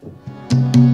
हाँ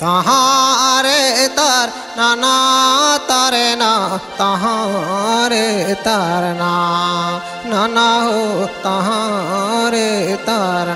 तहारे तर नाना तारे ना तहारे तरना नाना हो तहारे तरना नाना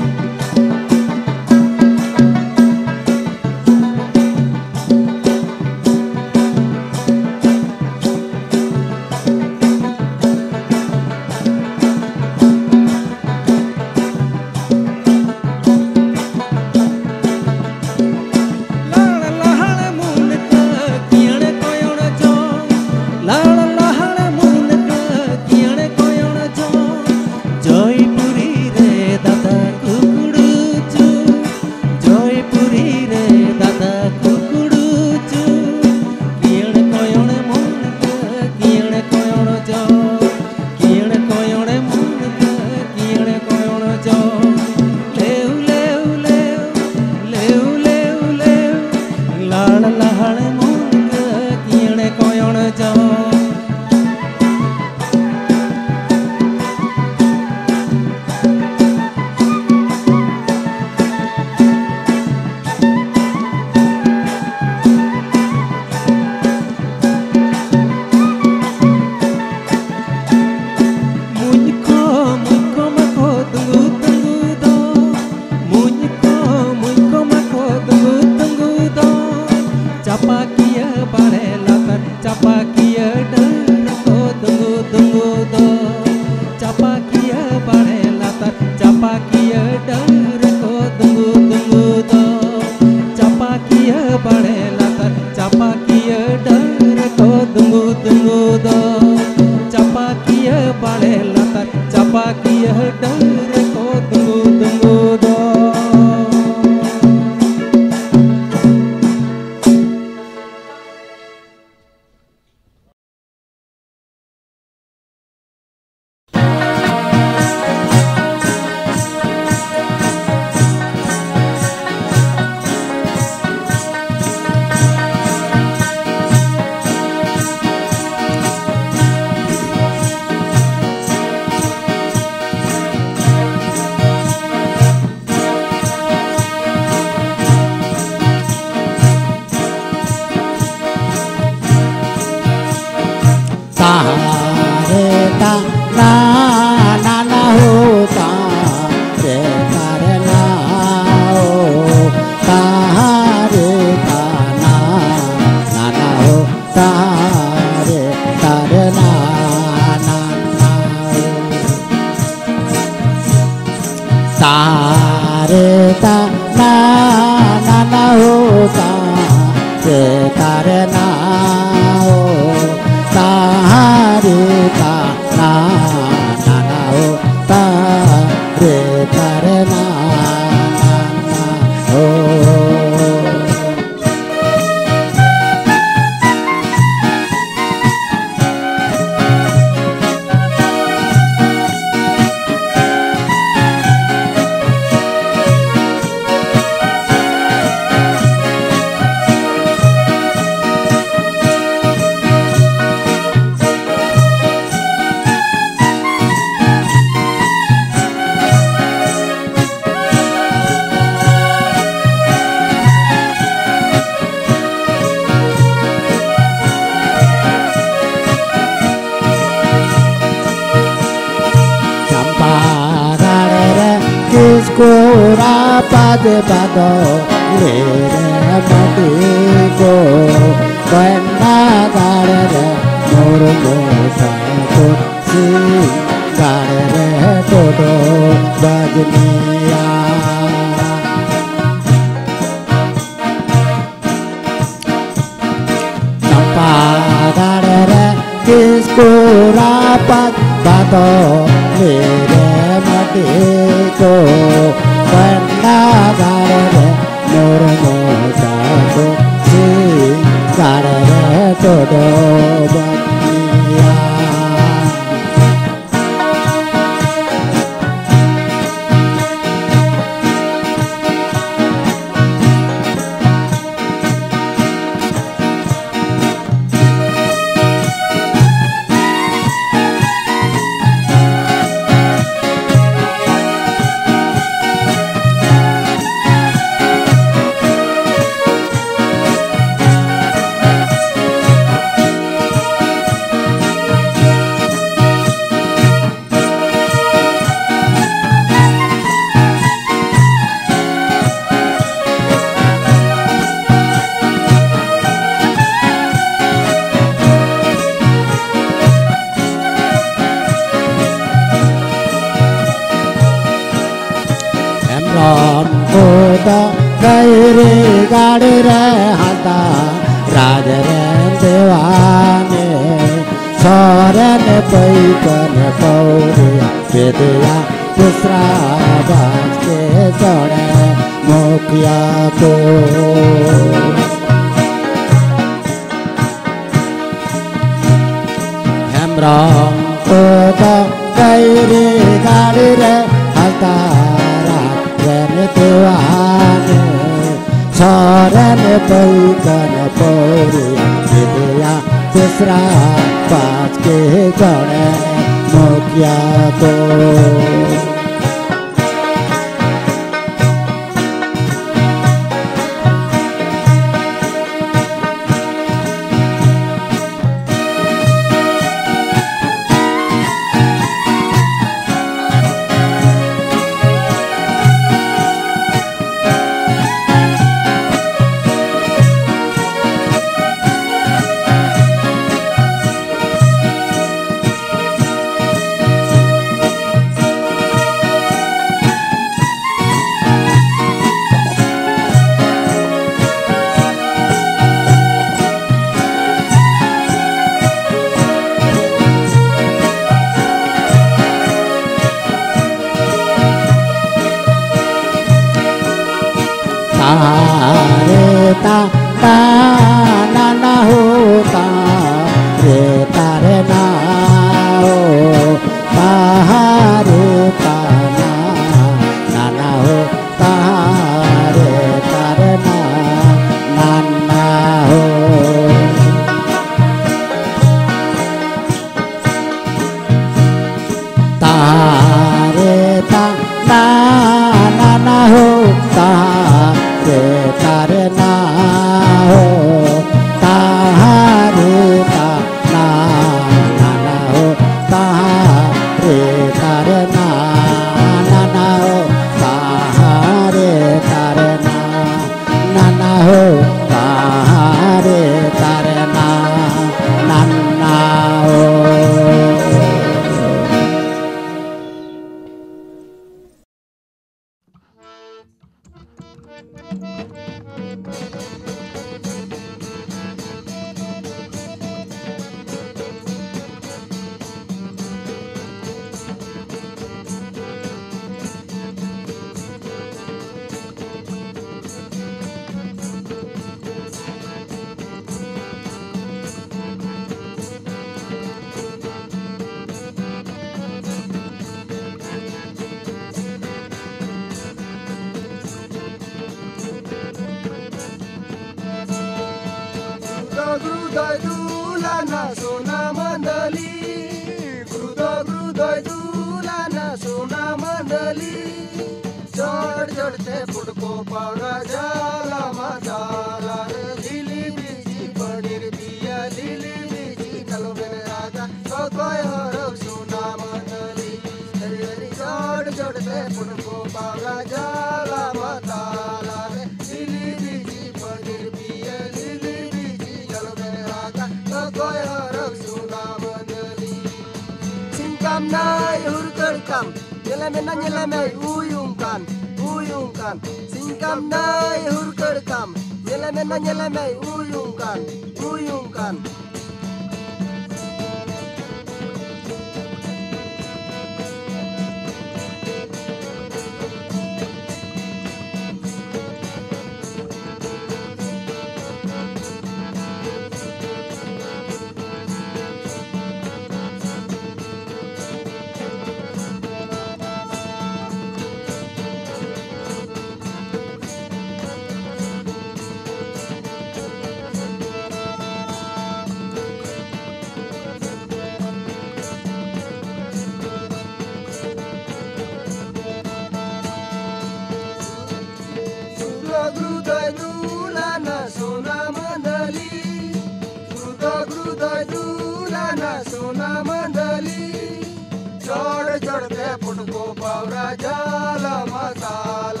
ಪೌರ ಜಾಲ ಮಸಾಲ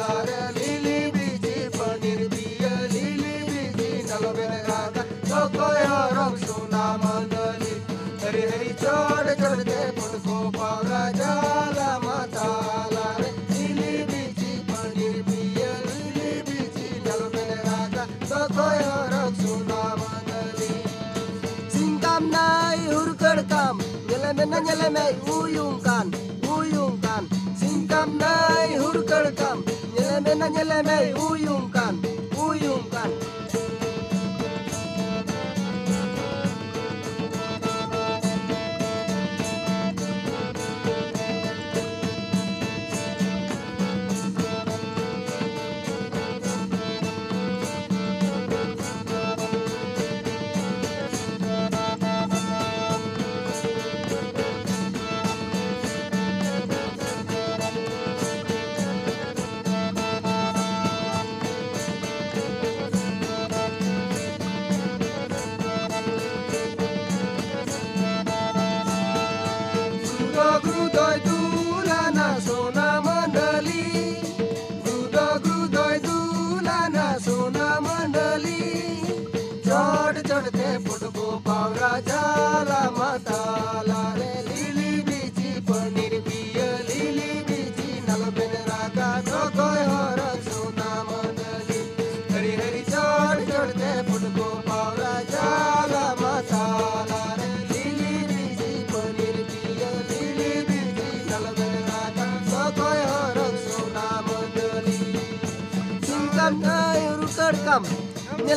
ಲಿಲಿ ಬಿಜಿ ಪನೀರ್ ದಿಯ ಲಿಲಿ ಬಿಜಿ ನಲಬೆನಗಾದ ಸೊಕೊಯರ ಸುನಾಮ ನಲಿ ಹರಿ ಹರಿ ಚೋಡ ಚಡದೆ ಪುಡ್ಕೋ ಪೌರ ಜಾಲ ಮಸಾಲ ಲಿಲಿ ಬಿಜಿ ಪನೀರ್ ದಿಯ ಲಿಲಿ ಬಿಜಿ ನಲಬೆನಗಾದ ಸೊಕೊಯರ ಸುನಾಮ ನಲಿ ಸಿಂಗಾಮ್ ನಾಯಿ ಹುರ್ಕಡ್ಕಾಮ್ ನೆಲಮೆನ್ನ ನೆಲಮೆ ಊಯುಂ ಕಾನ್ nam nai hurkar kam nyeleme na nyeleme uyum kan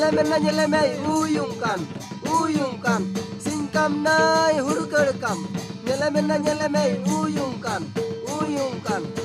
nyeleme na nyeleme uyum kan, uyum nay singkam nai hurukar kam. Nyeleme na nyeleme uyum kan uyum kan.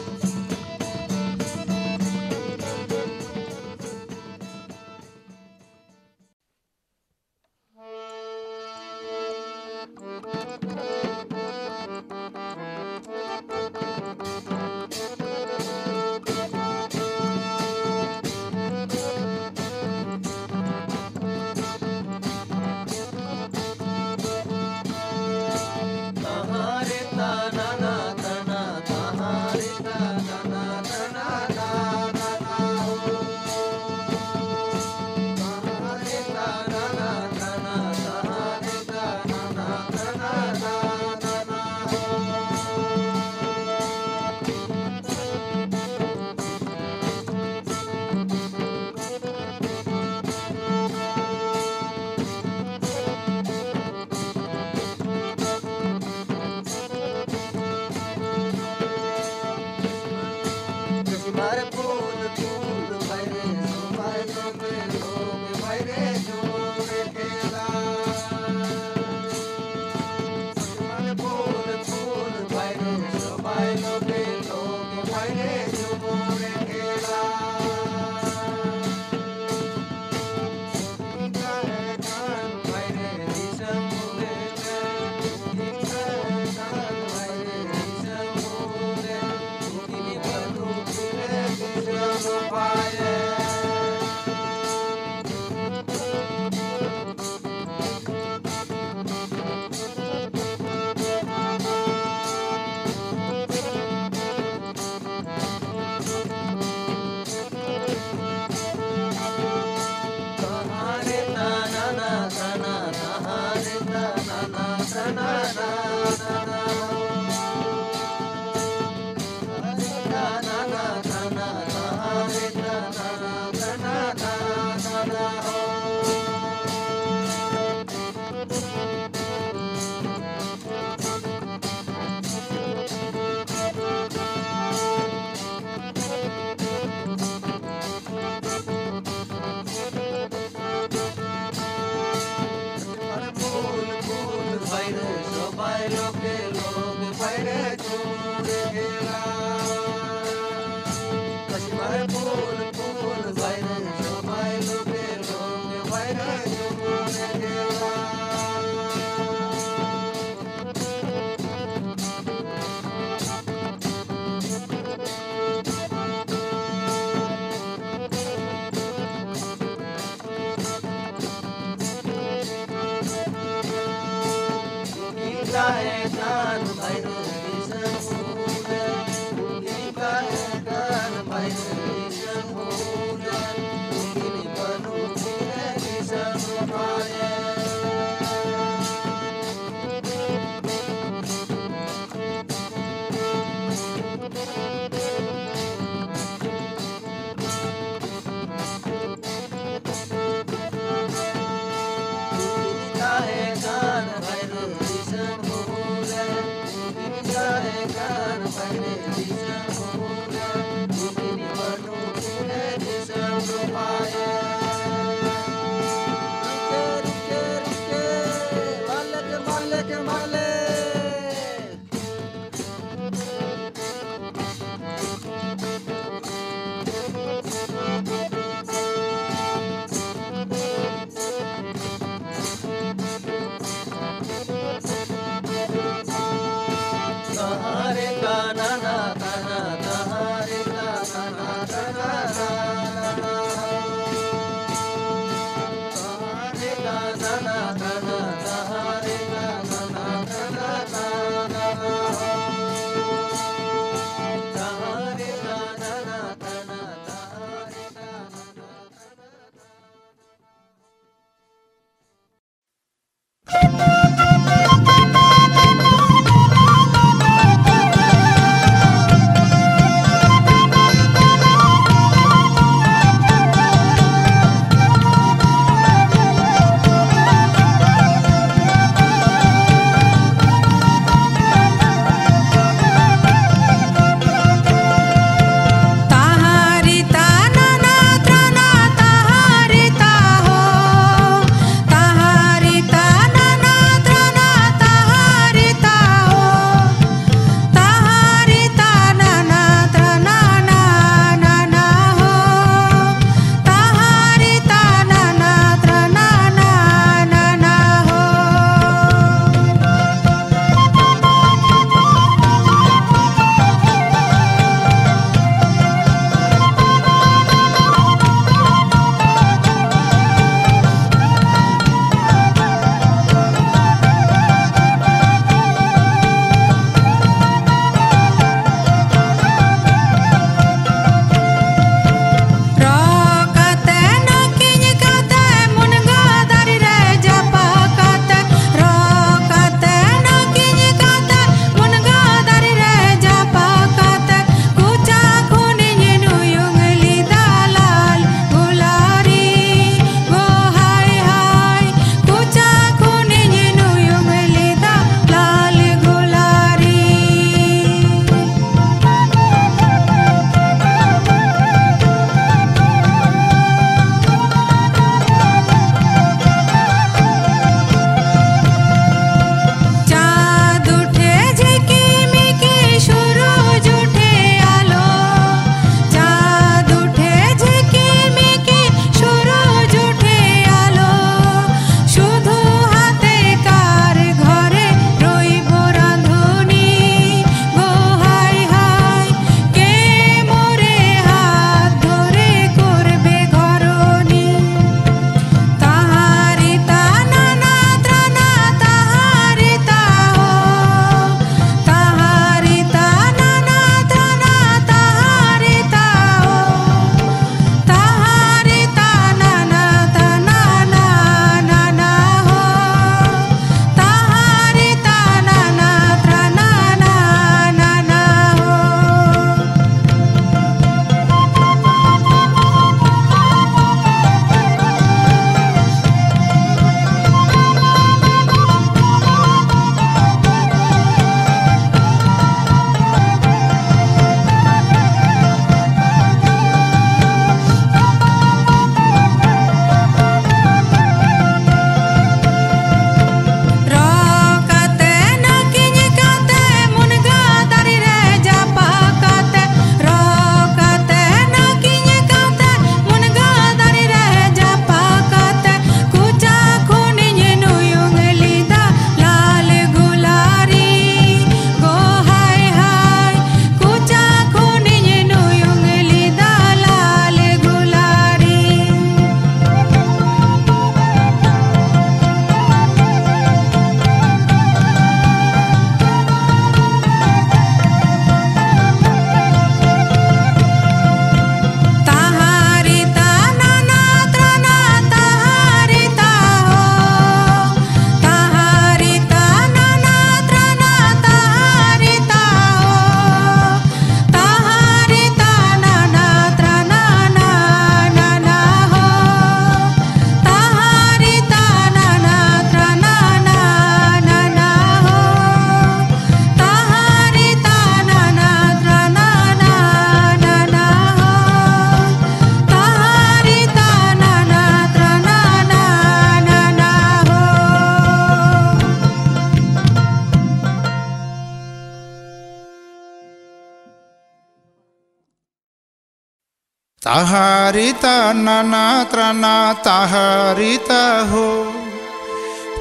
तहारिता ननात्रणा तहारिता हो।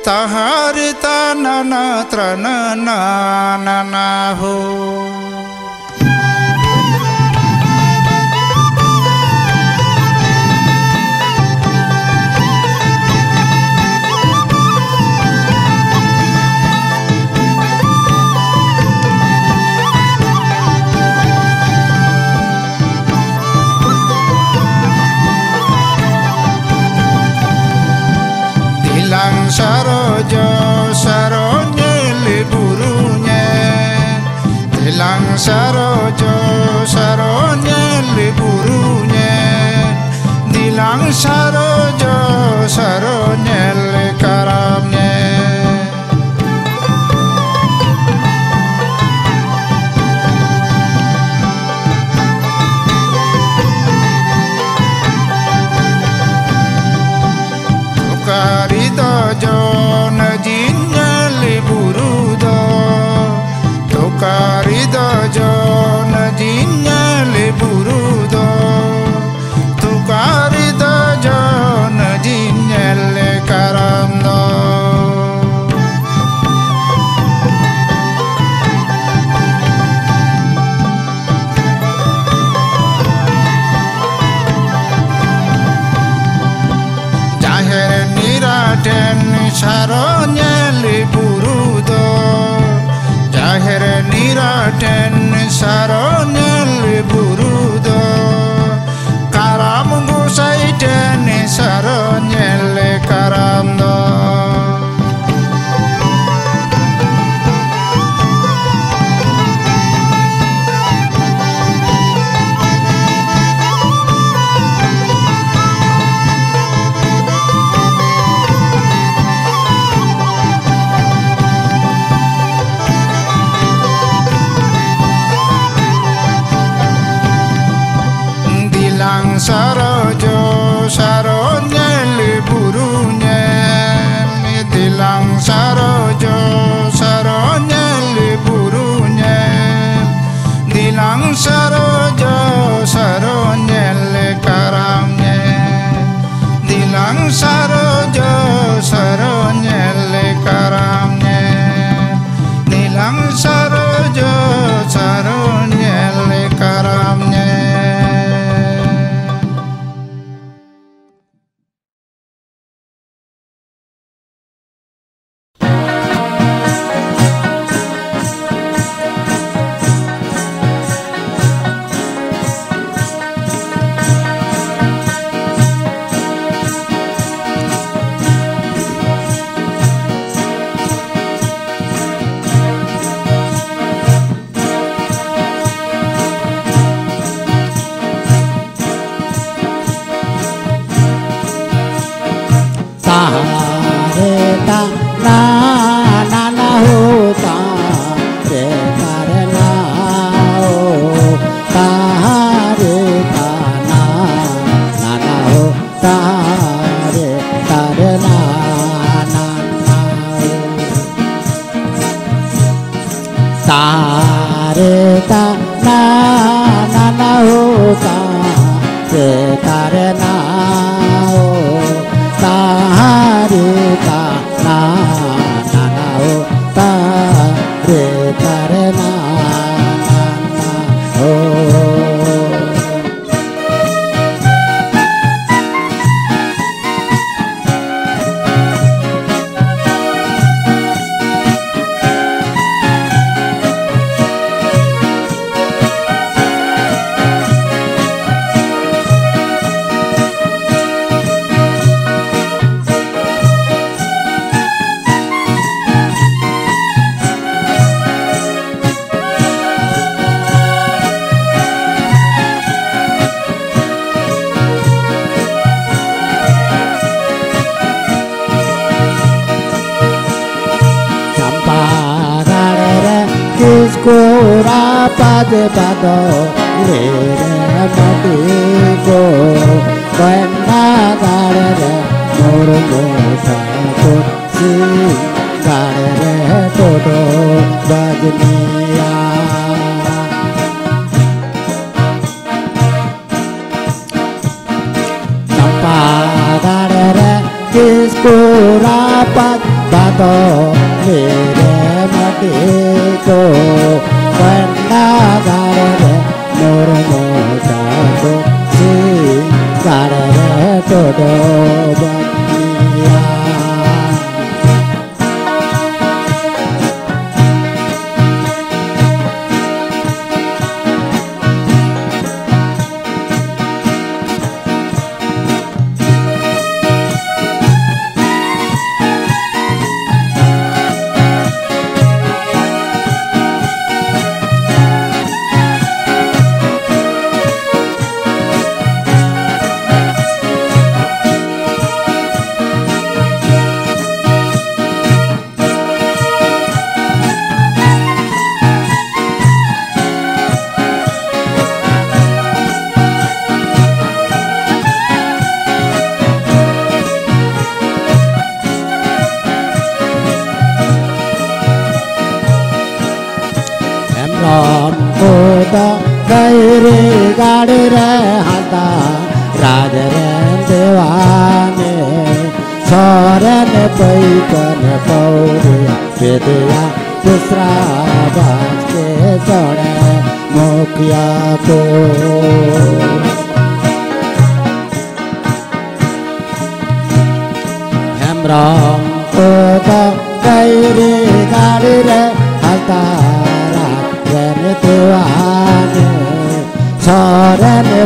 तहारिता ननात्रणा नना हो। sarojo saronyen liburunyen dilang sarojo saronyen inside of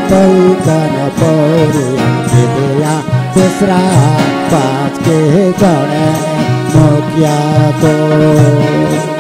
paikan pori vidya tisra पाँच के जड़े मोकिया को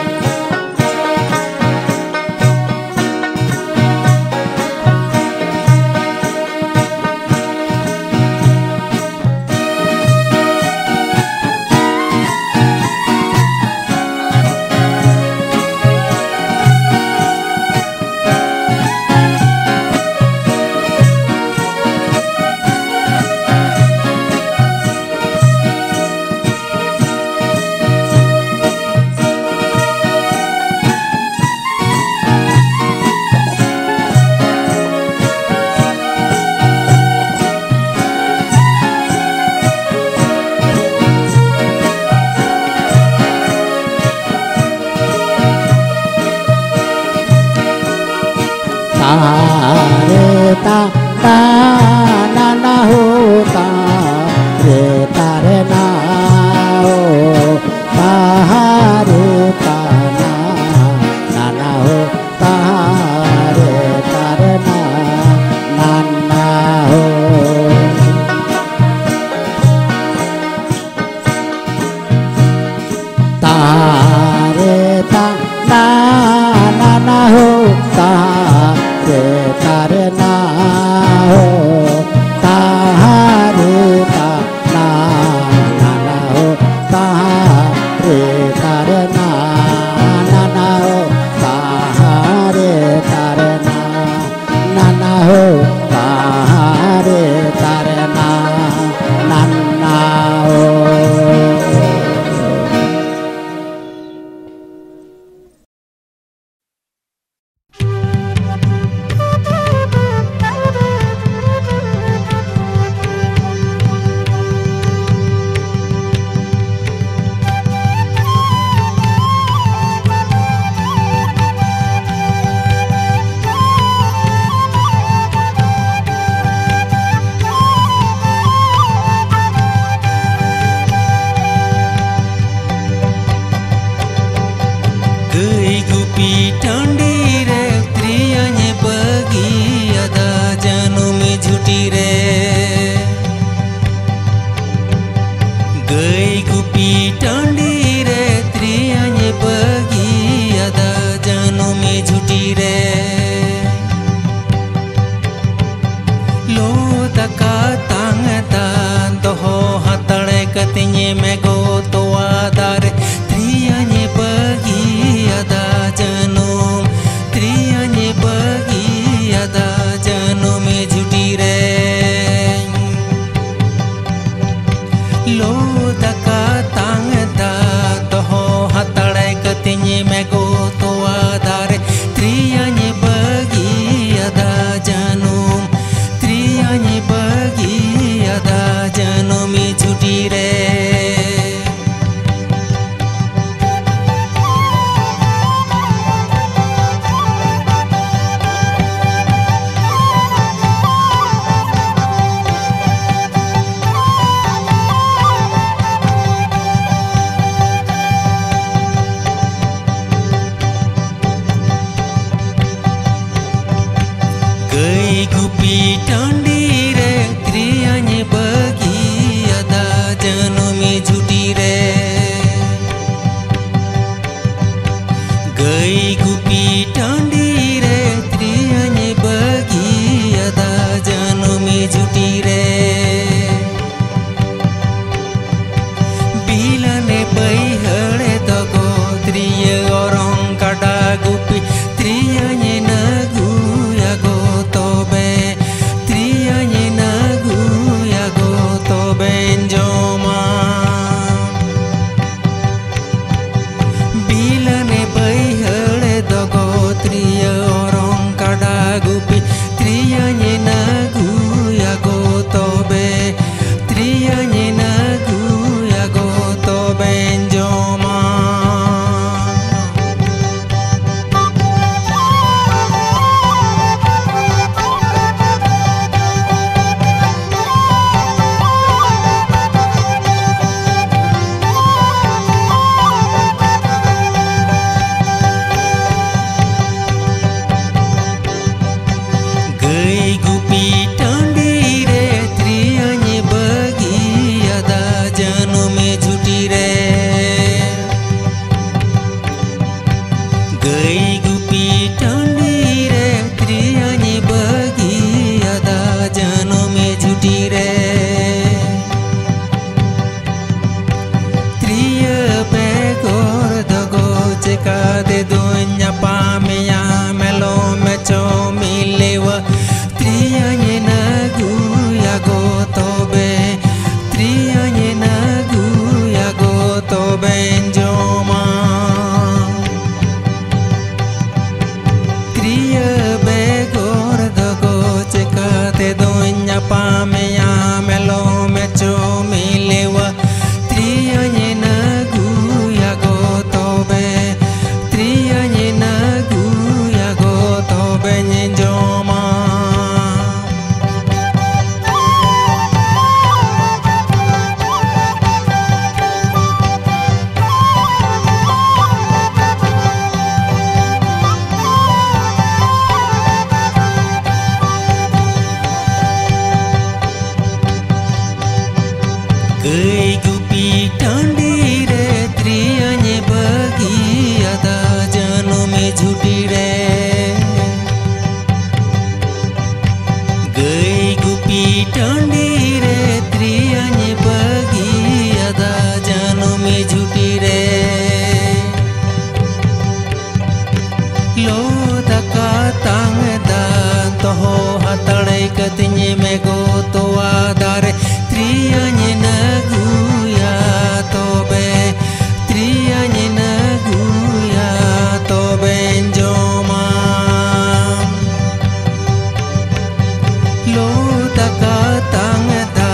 lutaka tangata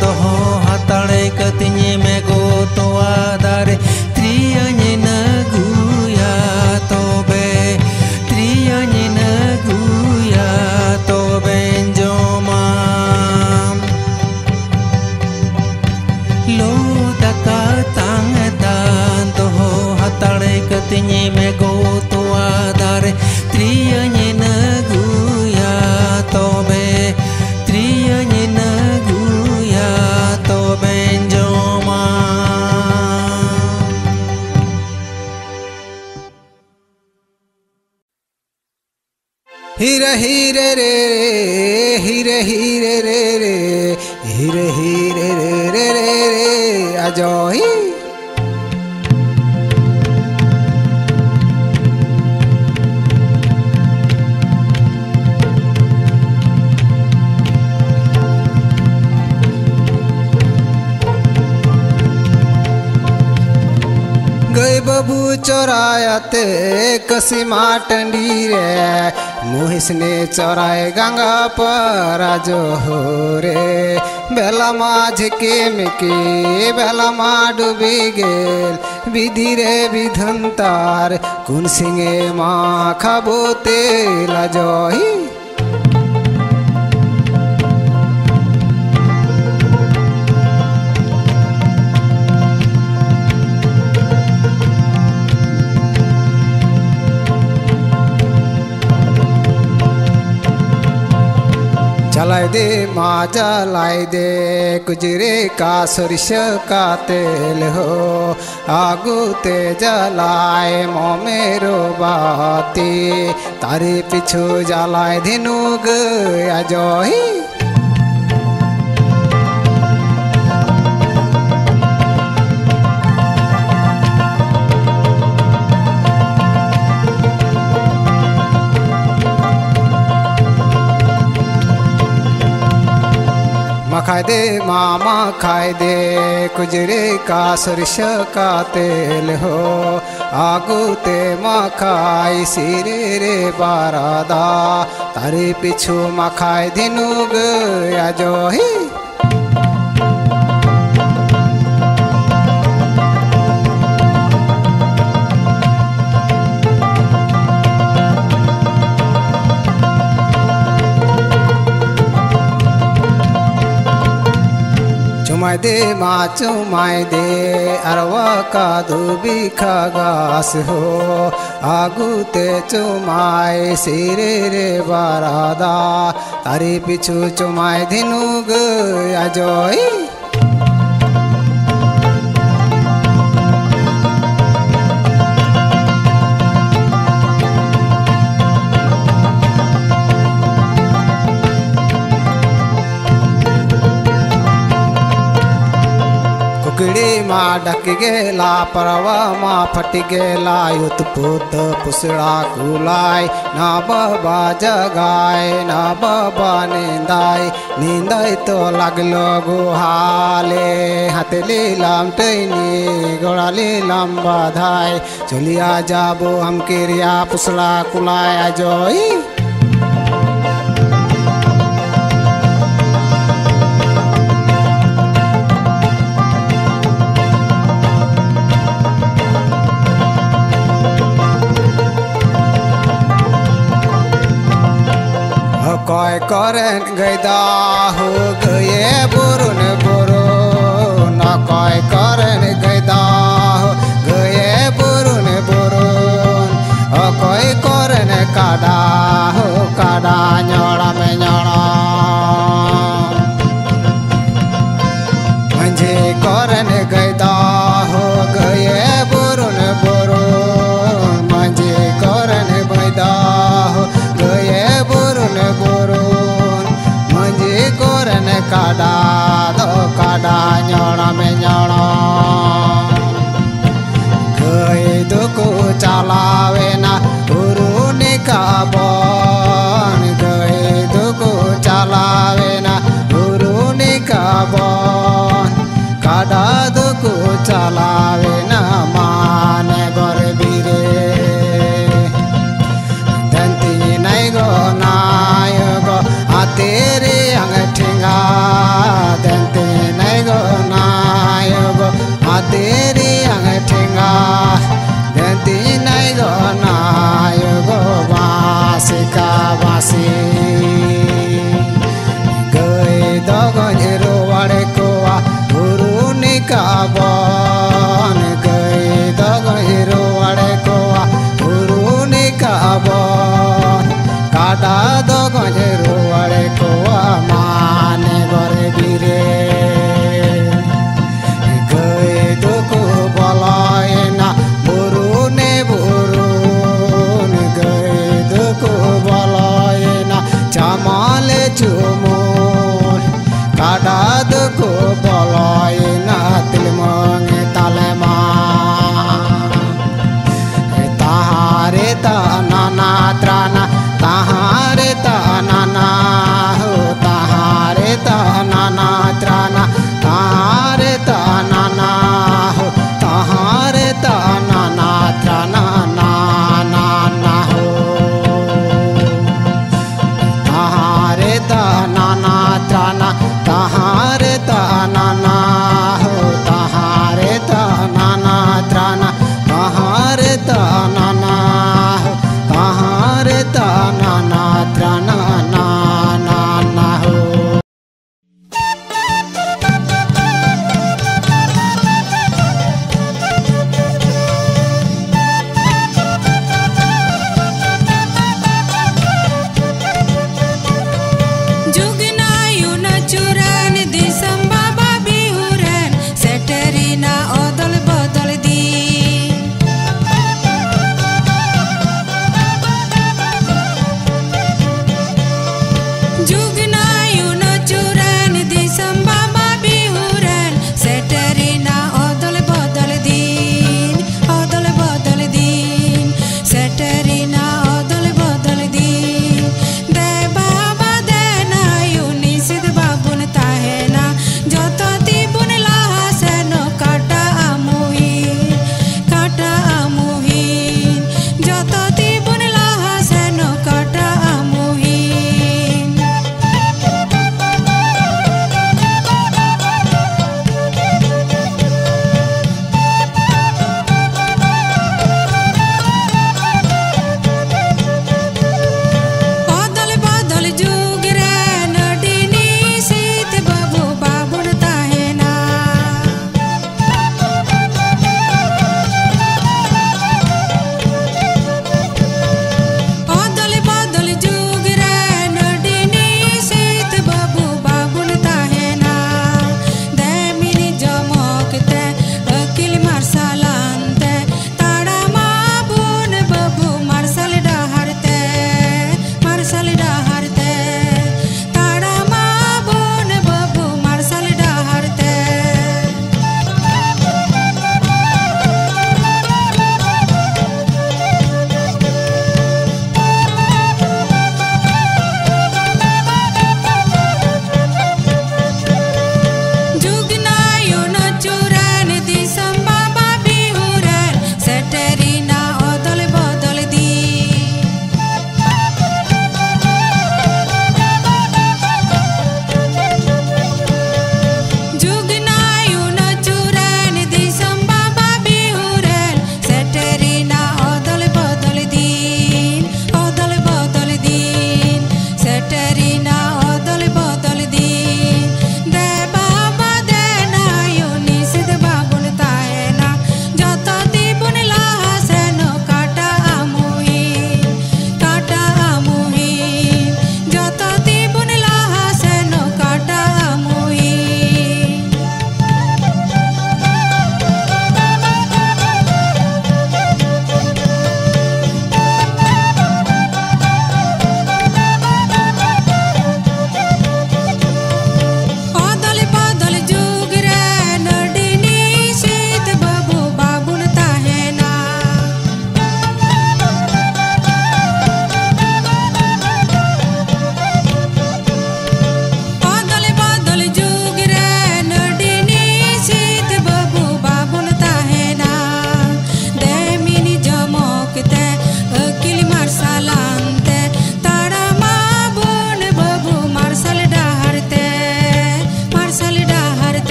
toho hatanai katinyi me gotoa के मुहिस ने गंगा पर जो हो रे। बेला माझ के मिके, बेला मा डूबी गेल। विधि रे विधन तार, कुन सिंगे माँ खबो तेला, जही जलाय दे माँ जलाय दे कुजरे का सरिष का तेल हो आगू ते जलाय मेरो बाती तारे पिछु जलाय धिनुग अजोही मखाय दे, मामा खाय दे कुजरे का सरस का तेल हो। आगू ते मखाई सिरे रे बारादा, तारे पिछु मखाय दिनुग आजो ही दे माँ चुमाय दे अरवा का धोबी खगास हो। आगू ते चुमाय सिरे रे बारादा। अरे पिछु चुमाय धिनुग, अजोई माँ ढक गेला, परवा माँ फट गेला, युत पुत पुसड़ा कुलाय ना बाबा जगाय ना बाबा निंदाय निंदाय तो लगलो गुहाले। हाथ लीलाम टैनी गोड़ा लीलाम बाधाय चलिया जाबो, हम किरिया पुसड़ा कुलाय जोई करन गैदा हो गए बुरुन बुरु न कय